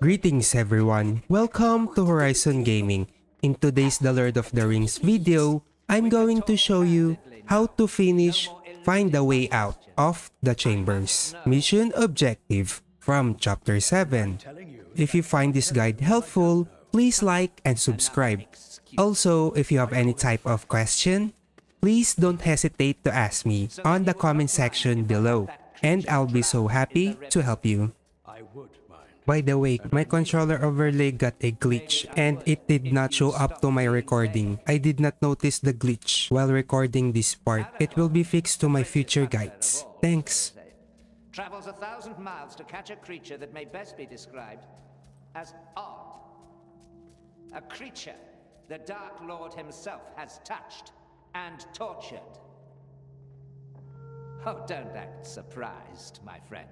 Greetings everyone! Welcome to Horizon Gaming. In today's The Lord of the Rings video, I'm going to show you how to finish Find a Way Out of the Chambers. Mission Objective from Chapter 7. If you find this guide helpful, please like and subscribe. Also, if you have any type of question, please don't hesitate to ask me on the comment section below and I'll be so happy to help you. By the way, my controller overlay got a glitch and it did not show up to my recording. I did not notice the glitch while recording this part. It will be fixed to my future guides. Thanks. Travels a thousand miles to catch a creature that may best be described as odd. A creature the Dark Lord himself has touched and tortured. Oh, don't act surprised, my friend.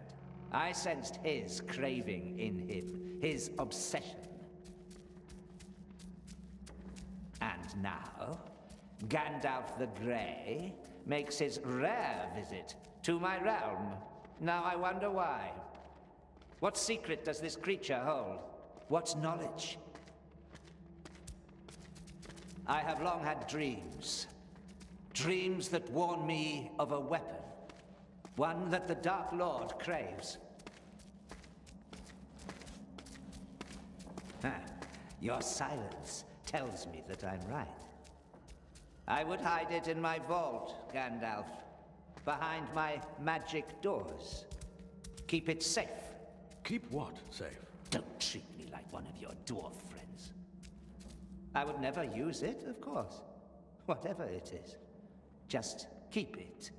I sensed his craving in him, his obsession. And now, Gandalf the Grey makes his rare visit to my realm. Now I wonder why. What secret does this creature hold? What knowledge? I have long had dreams. Dreams that warn me of a weapon. One that the Dark Lord craves. Ah, Your silence tells me that I'm right. I would hide it in my vault, Gandalf. Behind my magic doors. Keep it safe. Keep what safe? Don't treat me like one of your dwarf friends. I would never use it, of course. Whatever it is. Just keep it.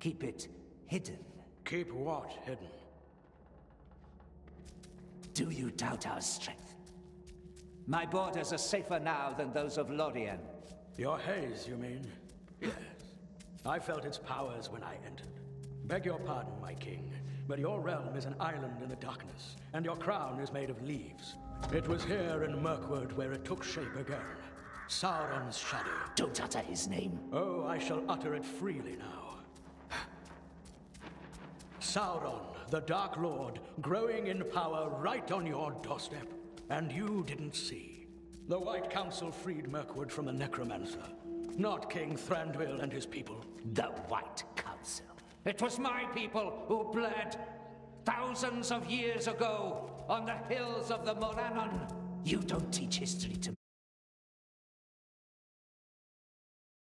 Keep it hidden. Keep what hidden? Do you doubt our strength? My borders are safer now than those of Lorien. Your haze, you mean? Yes. I felt its powers when I entered. Beg your pardon, my king, but your realm is an island in the darkness, and your crown is made of leaves. It was here in Mirkwood where it took shape again. Sauron's shadow. Don't utter his name. Oh, I shall utter it freely now. Sauron, the Dark Lord, growing in power right on your doorstep. And you didn't see. The White Council freed Mirkwood from the Necromancer, not King Thranduil and his people. The White Council. It was my people who bled thousands of years ago on the hills of the Morannon. You don't teach history to